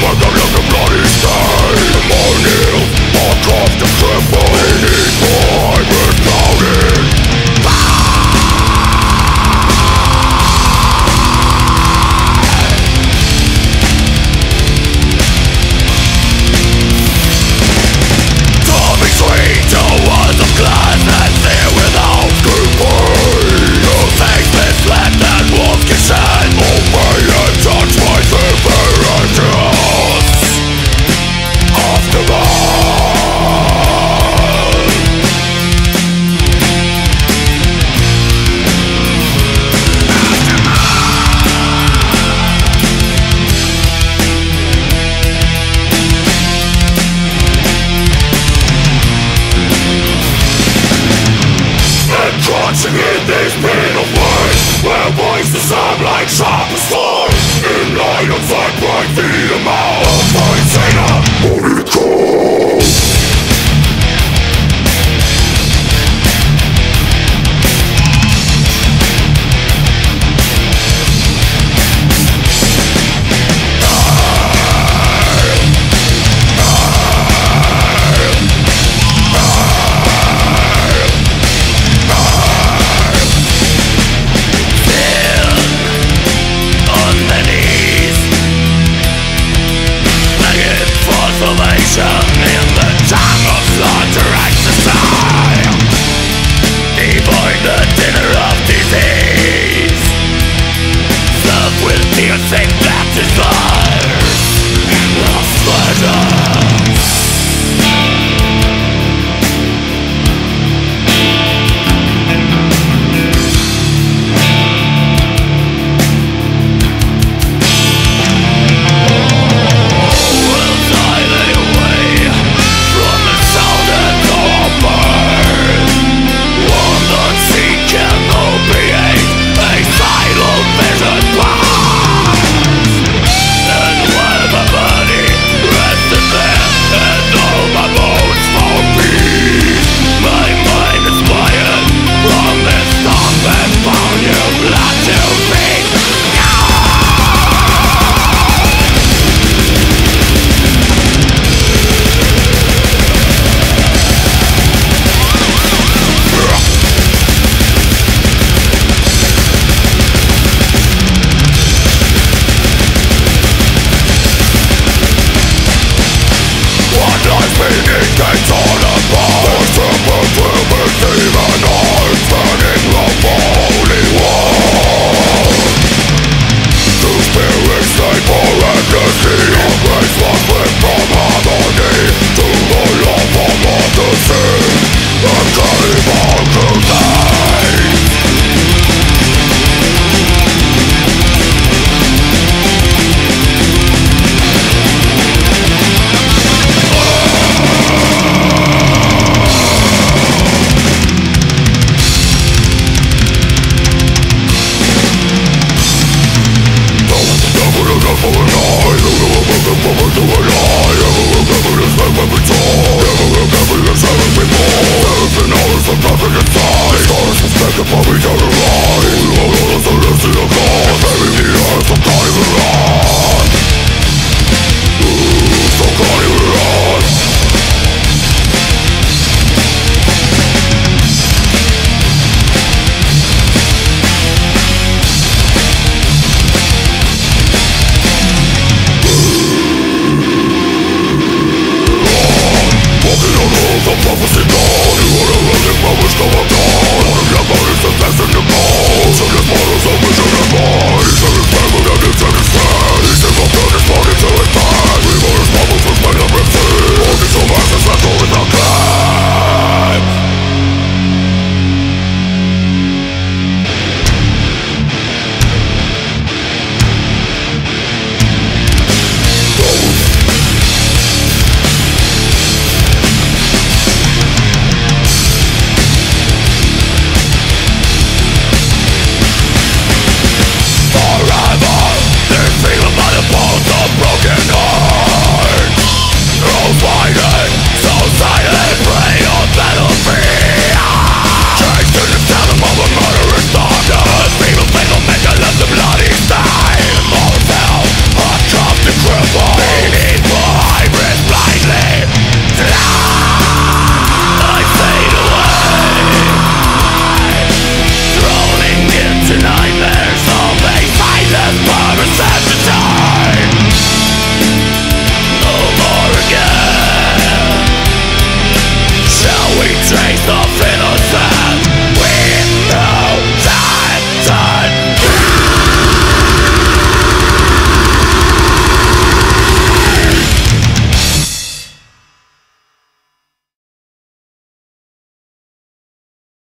Over the bloody Watching in this pain of life Where voices sound like sharp as In light of that bright break of mine. you think that is all? all those Listen